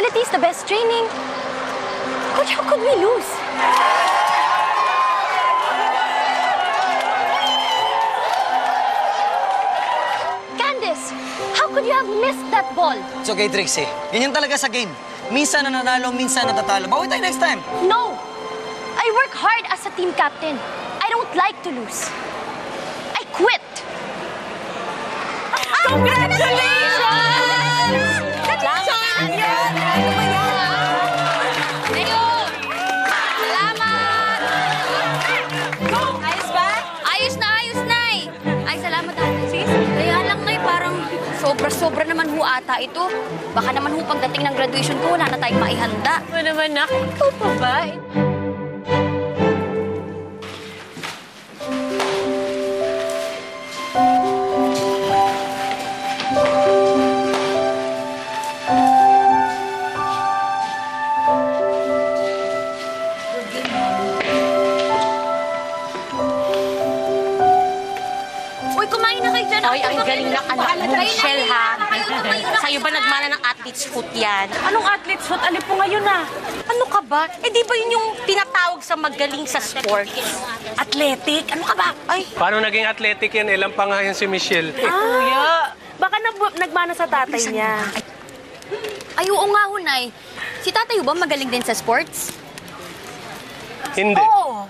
facilities, the best training. Coach, how could we lose? Candice, how could you have missed that ball? It's okay, Trixie. Ganyan talaga sa game. Minsan nananalo, minsan natatalo. Bawi tayo next time. No! I work hard as a team captain. I don't like to lose. I quit! Congratulations! Sobra-sobra naman ho ata ito. Baka naman ho pagdating ng graduation ko, wala na tayong maihanda. Ano naman, nak? Ikaw pa ba? Foot? Alip po ngayon ah. Ano ka ba? Eh, di ba yun yung tinatawag sa magaling sa sports? Athletic? Ano ka ba? Ay, Paano naging athletic yan? Ilang pa nga yan si Michelle. kuya. Baka nab- nagmana sa tatay niya. Ay, oo nga ho, Nay. Si tatay ba magaling din sa sports? Hindi. Oo.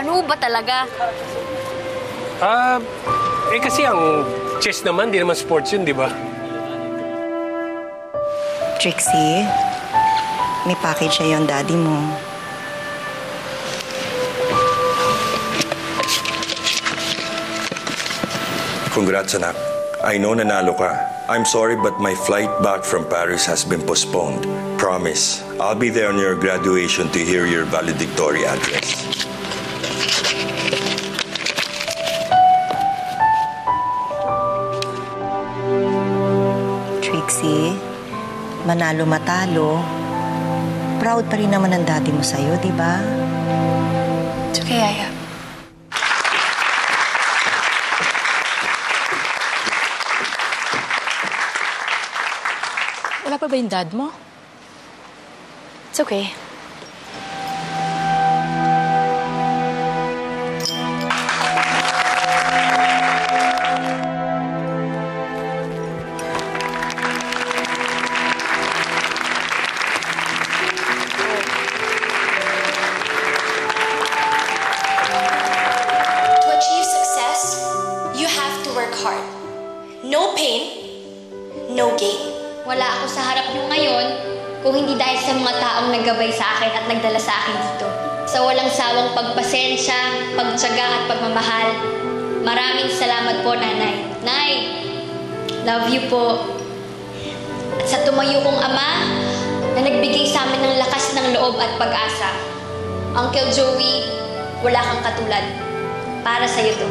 Ano ba talaga? Ah, eh kasi ang chess naman, di naman sports yun, di ba? Trixie, may package siya yung daddy mo. Congrats, anak. I know nanalo ka. I'm sorry but my flight back from Paris has been postponed. Promise, I'll be there on your graduation to hear your valedictory address. Trixie, manalo matalo, proud pa rin naman ang daddy mo sa'yo, di ba? It's okay, Aya. Wala pa ba yung dad mo? It's okay. Sa walang sawang pagpasensya, pagtsaga at pagmamahal. Maraming salamat po, Nanay. Nay, love you po. At sa tumayo kong ama na nagbigay sa amin ng lakas ng loob at pag-asa. Uncle Joey, wala kang katulad. Para sa'yo to.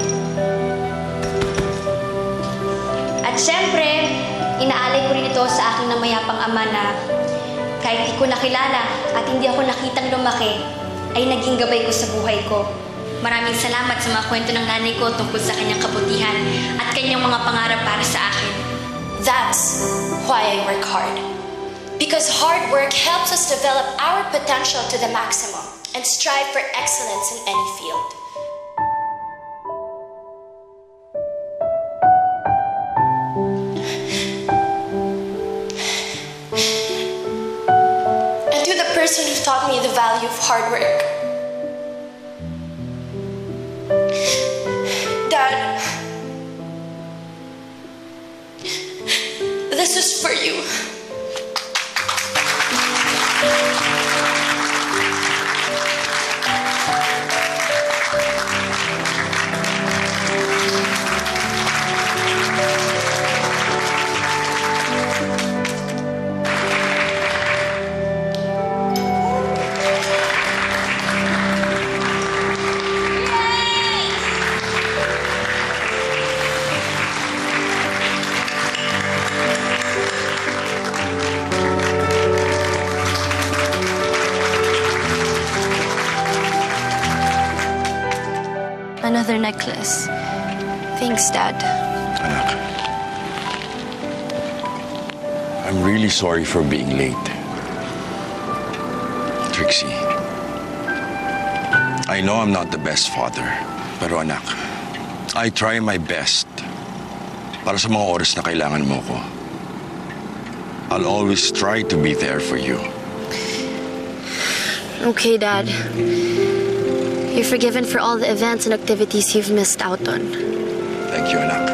At syempre, inaalay ko rin ito sa aking namayapang ama na kahit di ko nakilala at hindi ako nakitang lumaki, ay naging gabay ko sa buhay ko. Maraming salamat sa mga kwento ng nanay ko tungkol sa kanyang kabutihan at kanyang mga pangarap para sa akin. That's why I work hard. Because hard work helps us develop our potential to the maximum and strive for excellence in any field. taught me the value of hard work. Dad, this is for you. Thanks, Dad. Anak. I'm really sorry for being late. Trixie. I know I'm not the best father. Pero anak, I try my best para sa mga oras na kailangan mo ko. I'll always try to be there for you. Okay, Dad. You're forgiven for all the events and activities you've missed out on. Thank you, anak.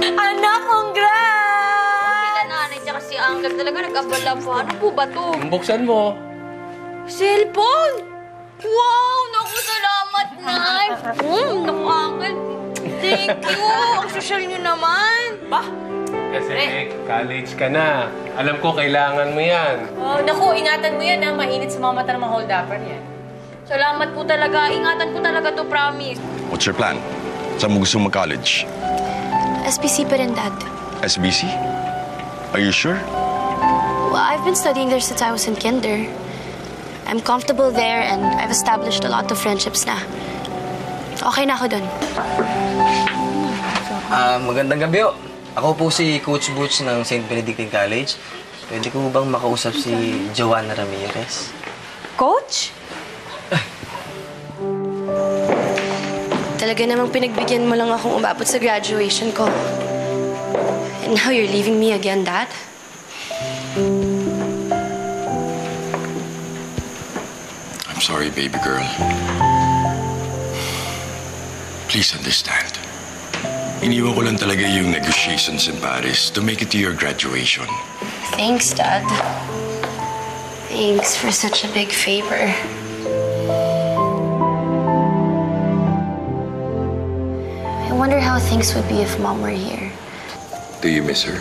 Anak, congrats! Sila nanay tsaka si Uncle talaga nag-abala po. Ano po ba to? Buksan mo. Cellphone! Wow! Naku, salamat, Nay! Mm, naku, Uncle. Thank you! Ang social niyo naman. Ba? Kasi college ka na. Alam ko, kailangan mo yan. Oh, naku, ingatan mo yan ha. Mainit sa mga mata ng mga hold-upper yan. Salamat po talaga. Ingatan ko talaga to, promise. What's your plan? Saan mo gusto mag-college? SPC pa rin, Dad. SBC? Are you sure? Well, I've been studying there since I was in kinder. I'm comfortable there and I've established a lot of friendships na. Okay na ako dun. Ah, magandang gabi ho. Ako po si Coach Butch ng St. Benedictine College. Pwede ko bang makausap si Joanna Ramirez? Coach? Talaga namang pinagbigyan mo lang akong umabot sa graduation ko. And now you're leaving me again, Dad? I'm sorry, baby girl. Please understand. Iniwan ko lang talaga yung negotiations in Paris to make it to your graduation. Thanks, Dad. Thanks for such a big favor. Wonder how things would be if Mom were here. Do you miss her?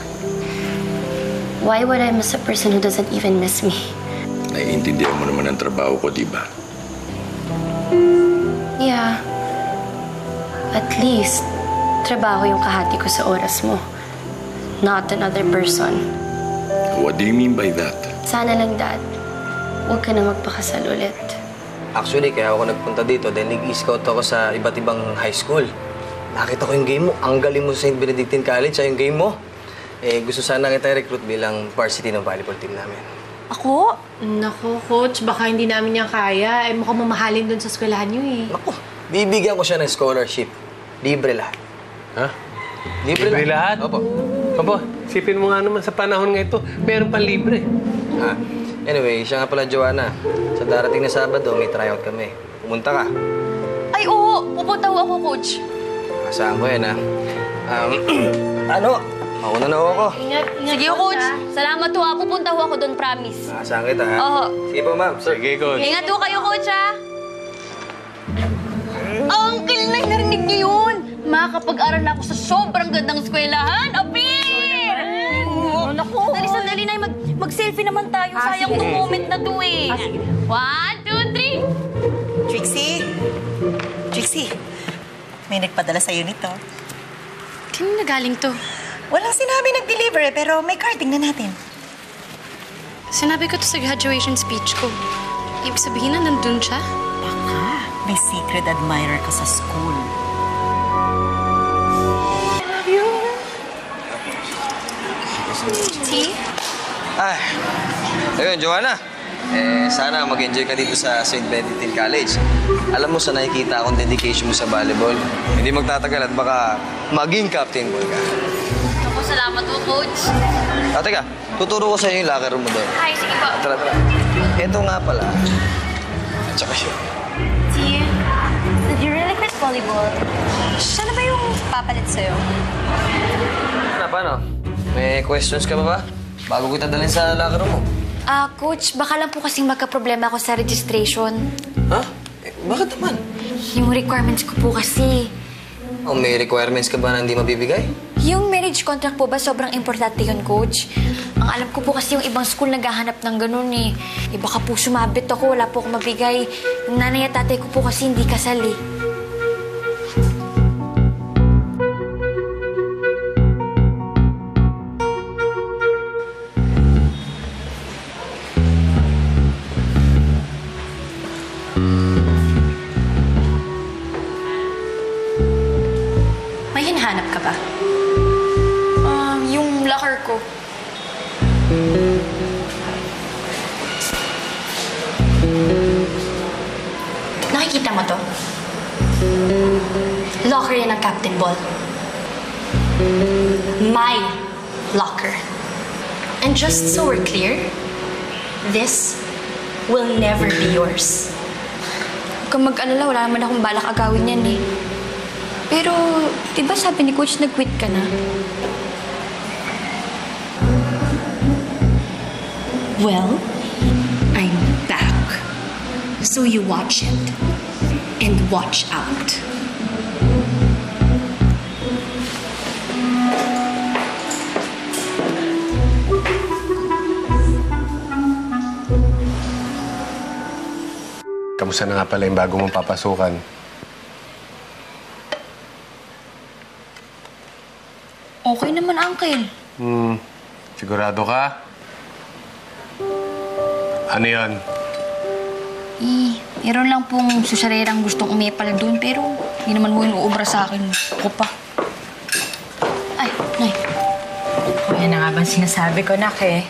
Why would I miss a person who doesn't even miss me? Naiintindihan mo naman ang trabaho ko, di ba? Yeah. At least, trabaho yung kahati ko sa oras mo. Not another person. What do you mean by that? Sana lang, Dad. Huwag ka na magpakasal ulit. Actually, kaya ako nagpunta dito dahil nag-scout ako sa iba't ibang high school. Nakita ko yung game mo. Ang galing mo sa St. Benedictine College, ay yung game mo. Eh, gusto sana kita recruit bilang varsity ng volleyball team namin. Ako? Naku, Coach, baka hindi namin yan kaya. Eh, mukhang mamahalin dun sa eskwelahan niyo eh. Naku, bibigyan ko siya ng scholarship. Libre lahat. Ha? Libre, Libre lahat? Opo. Aba, sipin mo nga naman sa panahon nga ito, meron pang libre. Ah, anyway, siya nga pala, Joanna. Sa darating na Sabado, may tryout kami. Pumunta ka. Ay, oo. Pupunta ho ako, Coach. Asahan ko yan, ha? Um, ano? Mauna na ho ako. Ingat, ingat, Sige, Coach. Salamat ho, ha. Pupunta ho ako doon, promise. Asahan kita, ha? Oo. Sige po, ma'am. Sir. Sige, coach. Ingat ho kayo, Coach, ha? Uncle, Nay, narinig niyo yun? Makakapag-aral na ako sa sobrang gandang eskwelahan. Apir! Oh, naku. Dali, sandali, Nay. Mag, mag-selfie naman tayo. Sayang tong moment na to, eh. One, two, three. Trixie? Trixie, may nagpadala sa'yo nito. Kanina galing to? Walang sinabi nag-deliver eh, pero may card. Tingnan natin. Sinabi ko to sa graduation speech ko. Ibig sabihin na nandun siya? Baka may secret admirer ka sa school. Tea? Ay, ayun, Joanna. Eh, sana mag-enjoy ka dito sa St. Benedictine College. Alam mo sa nakikita akong dedication mo sa volleyball. Hindi magtatagal at baka maging captain boy ka. Ako, salamat ho, Coach. Ah, teka, tuturo ko sa iyo yung locker room mo doon. Ay, sige po. Tara, tara. Ito nga pala. Tsaka siya. Tia, did you really quit volleyball? Siya na ba yung papalit sa'yo? Ano, paano? May questions ka ba ba? Bago kita dalhin sa locker room mo. Ah, Coach, baka lang po kasing magka-problema ako sa registration. Ha? Eh, bakit naman? Yung requirements ko po kasi. Oh, may requirements ka ba na hindi mabibigay? Yung marriage contract po ba sobrang importante yun, Coach? Ang alam ko po kasi yung ibang school naghahanap ng ganun eh. Eh baka po sumabit ako, wala po akong mabigay. Yung nanay at tatay ko po kasi hindi kasal eh. Just so we're clear, this will never be yours. Huwag kang mag-alala, wala naman akong balak agawin yan eh. Pero, di ba sabi ni Coach nag-quit ka na? Well, I'm back. So you watch it. And watch out. Kamusta na nga pala yung bago mong papasukan? Okay naman, Uncle. Hmm, sigurado ka? Ano yan? Eh, meron lang pong susarerang gustong umepal doon, pero hindi naman mo inuubra sa akin. Ako pa. Ay, Nay. Yan na nga bang sinasabi ko, nak eh.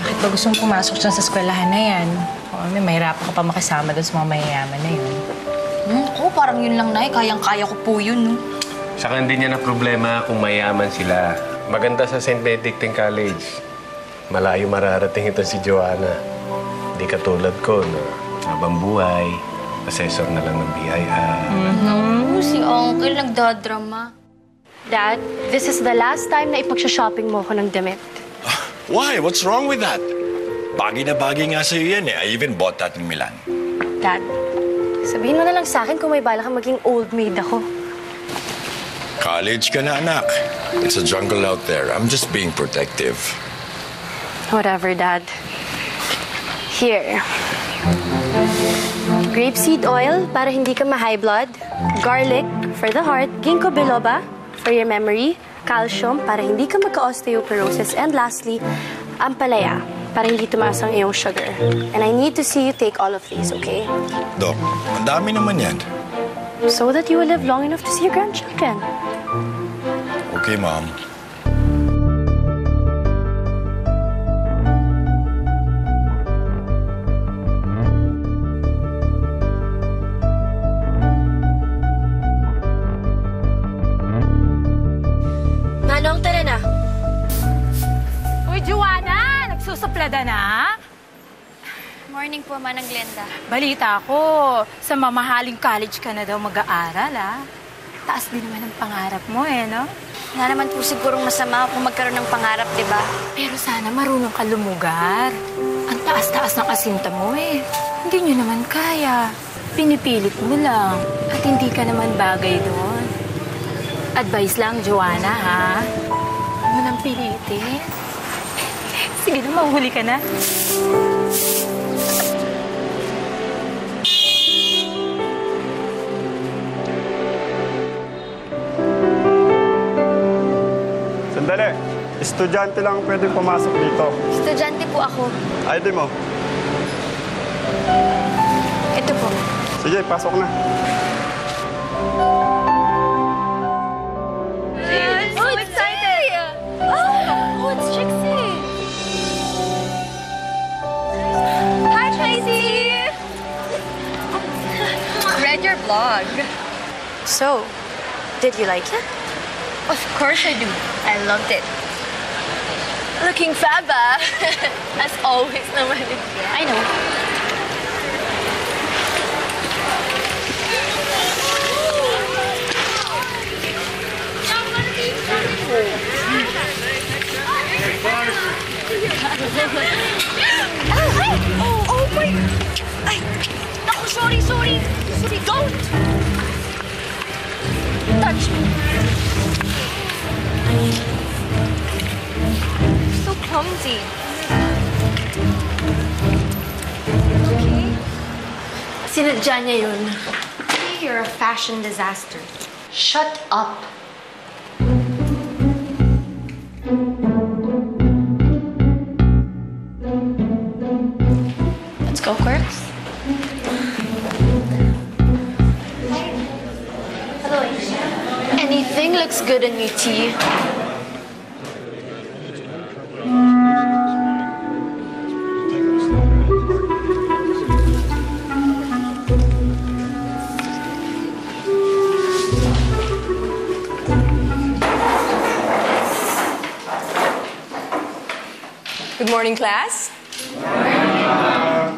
Bakit ba gustong pumasok dyan sa eskwelahan na yan? May mahirapan ka pa makisama doon sa mga mayayaman na yun. Hmm, ako parang yun lang, Nay. Kayang-kaya ko po yun, no? Saka hindi niya na problema kung mayaman sila. Maganda sa St. Benedictine College. Malayo mararating ito si Joanna. Hindi katulad ko na habang buhay, assessor na lang ng BIR. Oo, si Uncle nagdadrama. Dad, this is the last time na ipagsha-shopping mo ako ng damit. Why? What's wrong with that? Bagay na bagay nga sa'yo yan eh. I even bought that in Milan. Dad, sabihin mo na lang sa akin kung may bala kang maging old maid ako. College ka na, anak. It's a jungle out there. I'm just being protective. Whatever, Dad. Here. Grapeseed oil para hindi ka ma-high blood. Garlic for the heart. Ginkgo biloba for your memory. Calcium para hindi ka magka-osteoporosis. And lastly, ampalaya para hindi tumaas ang iyong sugar. And I need to see you take all of these, okay? Dok, ang dami naman yan. So that you will live long enough to see your grandchildren. Okay, Mom. Nagsusuplada na? Morning po, Manang Glenda. Balita ko, sa mamahaling college ka na daw mag-aaral, ah. Taas din naman ang pangarap mo, eh, no? Wala naman po sigurong masama kung magkaroon ng pangarap, di ba? Pero sana marunong ka lumugar. Ang taas-taas ng asinta mo, eh. Hindi nyo naman kaya. Pinipilit mo lang. At hindi ka naman bagay doon. Advice lang, Joanna, ha? Huwag mo nang pilitin. Sige na, mahuli ka na. Sandali. Estudyante lang pwedeng pumasok dito. Estudyante po ako. ID mo. Ito po. Sige, pasok na. Read your blog. So, did you like it? Of course I do. I loved it. Looking fab, ah. As always naman. I know. Oh, oh my... Ay, naku, sorry, sorry. Sorry, don't! Touch me. So clumsy. Okay. Sinadya niya yun. You're a fashion disaster. Shut up. Everything looks good in you, T. Good morning, class.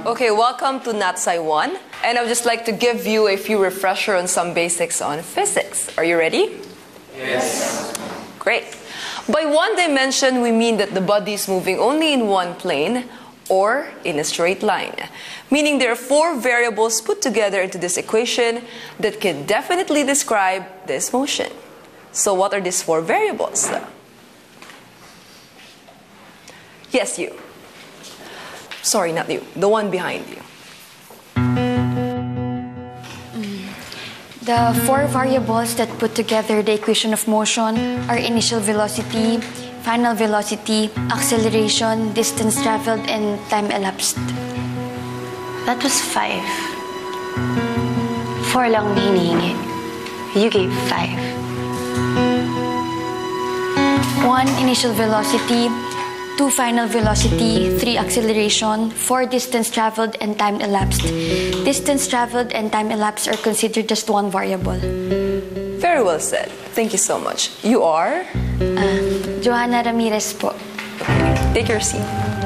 Okay, welcome to NatSci 1. And I would just like to give you a few refresher on some basics on physics. Are you ready? Yes. Great. By one dimension, we mean that the body is moving only in one plane or in a straight line. Meaning there are four variables put together into this equation that can definitely describe this motion. So, what are these four variables? Yes, you. Sorry, not you. The one behind you. The four variables that put together the equation of motion are initial velocity, final velocity, acceleration, distance traveled, and time elapsed. That was five. Four lang hinihingi. You gave five. One initial velocity, two final velocity, three acceleration, four distance traveled, and time elapsed. Distance traveled and time elapsed are considered just one variable. Very well said. Thank you so much. You are? Johanna Ramirez po. Take your seat.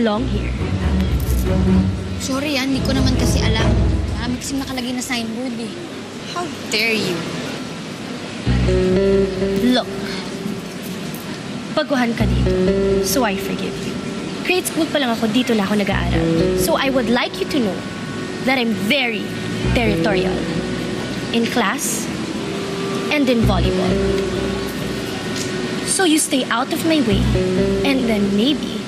Belong here. Sorry ah, hindi ko naman kasi alam. Marami kasi nakalagay na signboard eh. How dare you? Look. Baguhan ka dito. So I forgive you. Grade school pa lang ako, dito na ako nag-aaral. So I would like you to know that I'm very territorial. In class and in volleyball. So you stay out of my way and then maybe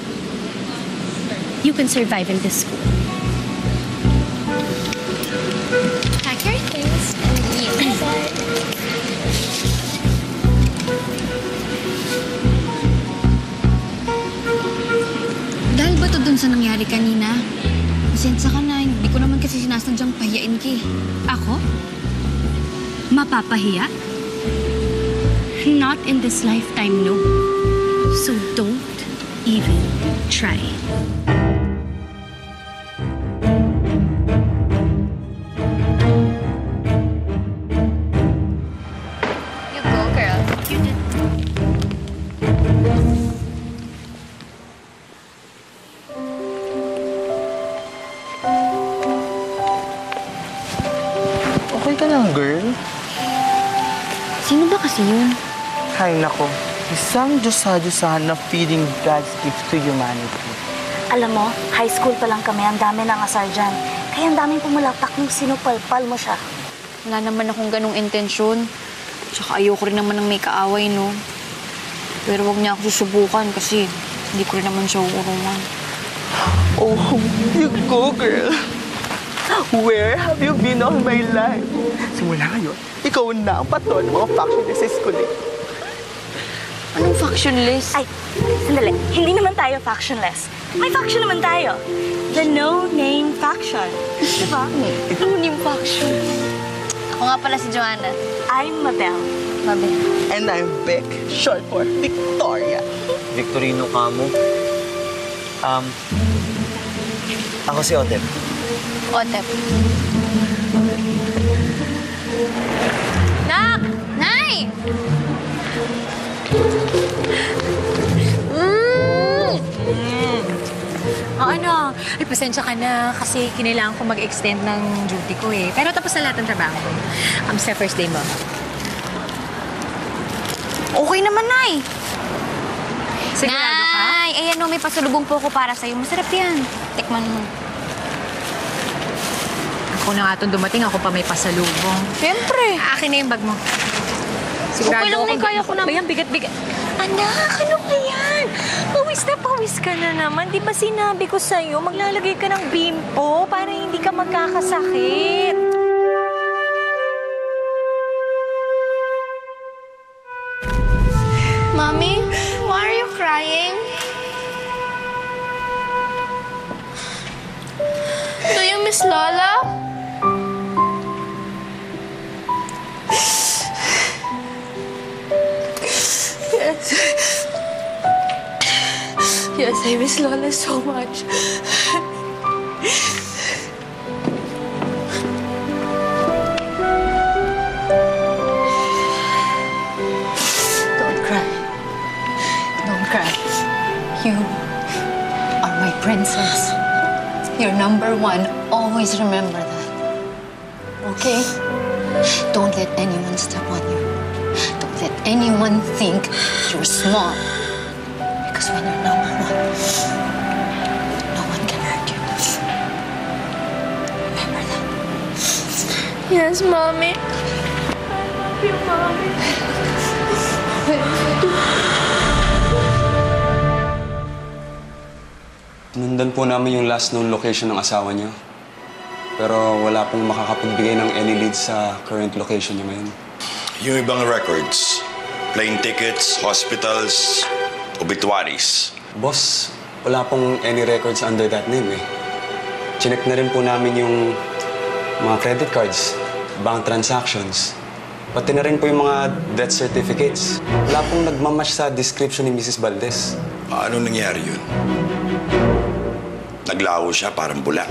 you can survive in this school. Pack your things and leave. Dahil ba to dun sa nangyari kanina? Pasensya ka na, hindi ko naman kasi sinasadyang pahiyain ka eh. Ako? Mapapahiya? Not in this lifetime, no. So don't even try. Isang Diyosa-Diyosahan na feeding God's gift to humanity. Alam mo, high school pa lang kami, ang dami ng asar dyan. Kaya ang daming pumalapak nung sinupalpal mo siya. Wala naman akong ganong intensyon. Tsaka ayoko rin naman ng may kaaway, no? Pero wag niya ako susubukan kasi hindi ko rin naman siya uurungan. Oh, you go, girl. Where have you been all my life? Simula ngayon, ikaw na ang patron ng mga factionist sa school eh. Factionless? Ay, sandali. Hindi naman tayo factionless. May faction naman tayo. The No-Name Faction. Diba? Ano faction? Ako nga pala si Joanna. I'm Mabel. Mabel. And I'm Vic, short for Victoria. Victorino Camo. Um, ako si Otep. Otep. Nak! Nay! O ano, ay pasensya ka na kasi kinailangan ko mag-extend ng duty ko eh. Pero tapos na lahat ng trabaho ko. Um, sa first day mo. Okay naman, Nay. Sigurado ka? Nay! Ayan o, may pasalubong po ako para sa'yo. Masarap yan. Tikman mo. Ako na nga itong dumating, ako pa may pasalubong. Siyempre. Akin na yung bag mo. Sigurado Okay lang ako- kaya ko na. Ayan, bigat-bigat. Anak, ano ba yan? Pawis na pawis ka na naman. Di ba sinabi ko sa'yo, maglalagay ka ng bimpo para hindi ka magkakasakit. Mommy, why are you crying? Do you miss Lola? Yes, I miss Lola so much. Don't cry. Don't cry. You are my princess. You're number one. Always remember that. Okay? Don't let anyone step on you. Don't let anyone think you're small. Because when you're number one, no one can hurt you. Remember that. Yes, Mommy. I love you, Mommy. Nundan po namin yung last known location ng asawa niyo. Pero wala pong makakapagbigay ng any leads sa current location niya ngayon. Yung ibang records, plane tickets, hospitals, obituaries. Boss, wala pong any records under that name eh. Chinek na rin po namin yung mga credit cards, bank transactions, pati na rin po yung mga death certificates. Wala pong nagmamatch sa description ni Mrs. Valdez. Ano nangyari yun? Naglaho siya, parang bula.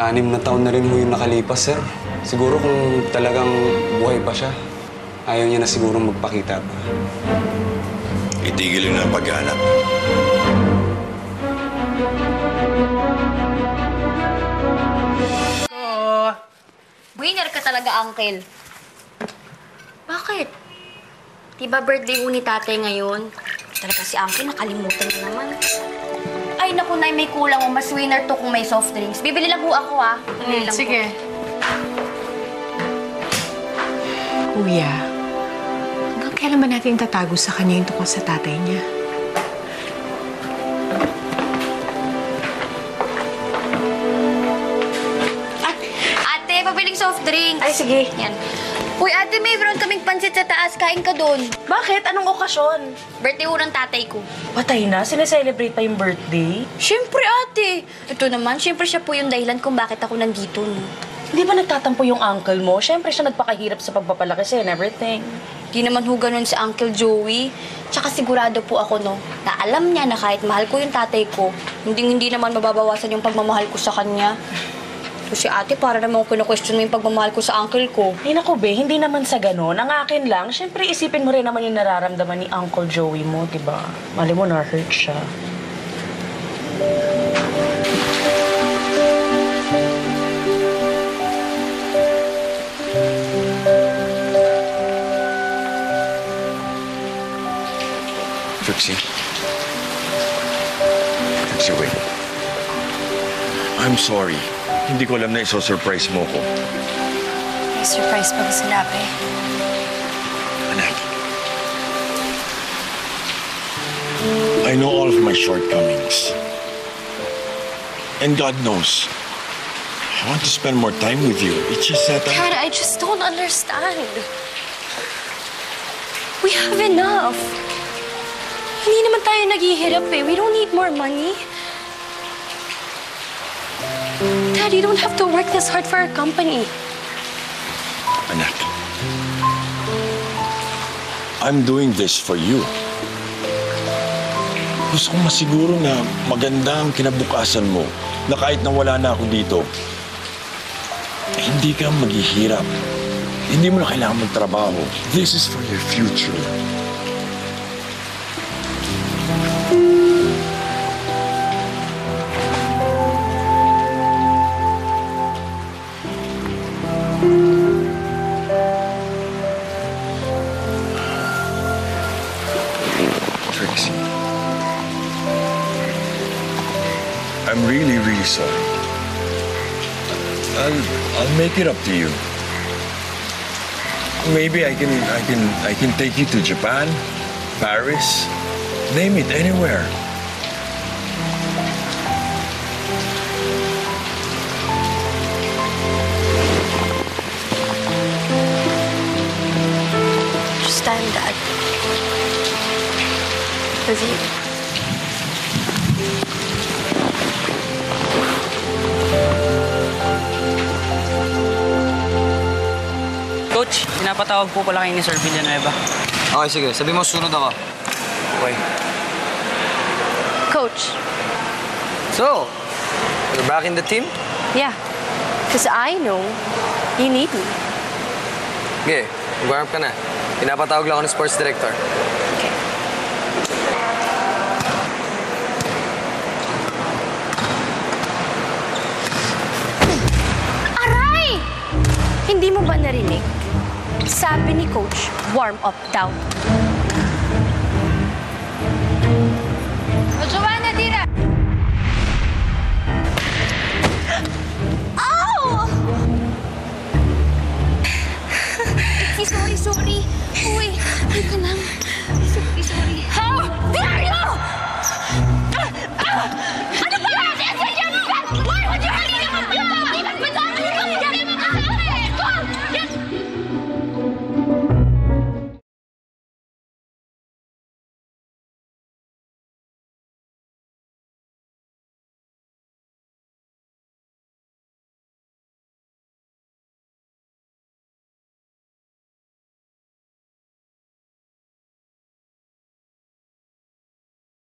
Anim na taon na rin mo yung nakalipas, sir. Siguro kung talagang buhay pa siya, ayaw niya na siguro magpakita pa. Itigil yun ang paghanap. Winner ka talaga, Uncle. Bakit? Diba birthday ho ni tatay ngayon? Talaga si Uncle, nakalimutan na naman. Ay, naku, Nay, may kulang mo. Mas winner to kung may soft drinks. Bibili lang ho ako, ah. Bibili lang sige. Po. Kuya, hanggang kailan ba natin tatago sa kanya yung tungkol sa tatay niya? Ate, pabiling soft drinks. Ay, sige. Yan. Uy, ate, may meron kaming pansit sa taas. Kain ka doon. Bakit? Anong okasyon? Birthday ho ng tatay ko. Patay na? Sineselebrate pa yung birthday? Siyempre, ate. Ito naman, siyempre siya po yung dahilan kung bakit ako nandito. No? Hindi ba nagtatampo yung uncle mo? Siyempre siya nagpakahirap sa pagpapalaki and everything. Di naman ho ganun si Uncle Joey. Tsaka sigurado po ako, no, na alam niya na kahit mahal ko yung tatay ko, hindi hindi naman mababawasan yung pagmamahal ko sa kanya. So si ate, para naman kino-question mo yung pagmamahal ko sa uncle ko. Ay naku be, hindi naman sa ganun. Ang akin lang, siyempre isipin mo rin naman yung nararamdaman ni Uncle Joey mo, di ba? Mali mo na-hurt siya. Trixie. Trixie, wait. I'm sorry. Hindi ko alam na iso-surprise mo ko. May surprise pa ba sinabi? Anak. I know all of my shortcomings. And God knows, I want to spend more time with you. It's just that I... Dad, I just don't understand. We have enough. Hindi naman tayo naghihirap eh. We don't need more money. Dad, you don't have to work this hard for our company. Anak. I'm doing this for you. Gusto kong masiguro na maganda ang kinabukasan mo na kahit na wala na ako dito, eh, hindi ka maghihirap. Hindi mo na kailangan magtrabaho. This is for your future. I'm really, really sorry. I'll, I'll make it up to you. Maybe I can I can I can take you to Japan, Paris, name it anywhere. Just time, Dad. With you. Coach, pinapatawag po pala kayo ni Sir Villanueva. Okay, sige. Sabi mo, sunod ako. Okay. Coach. So, you're back in the team? Yeah. Because I know you need me. Okay, mag ka na. Pinapatawag lang ako ng sports director. Aray! Hindi mo ba narinig? Sabi ni Coach, warm up daw.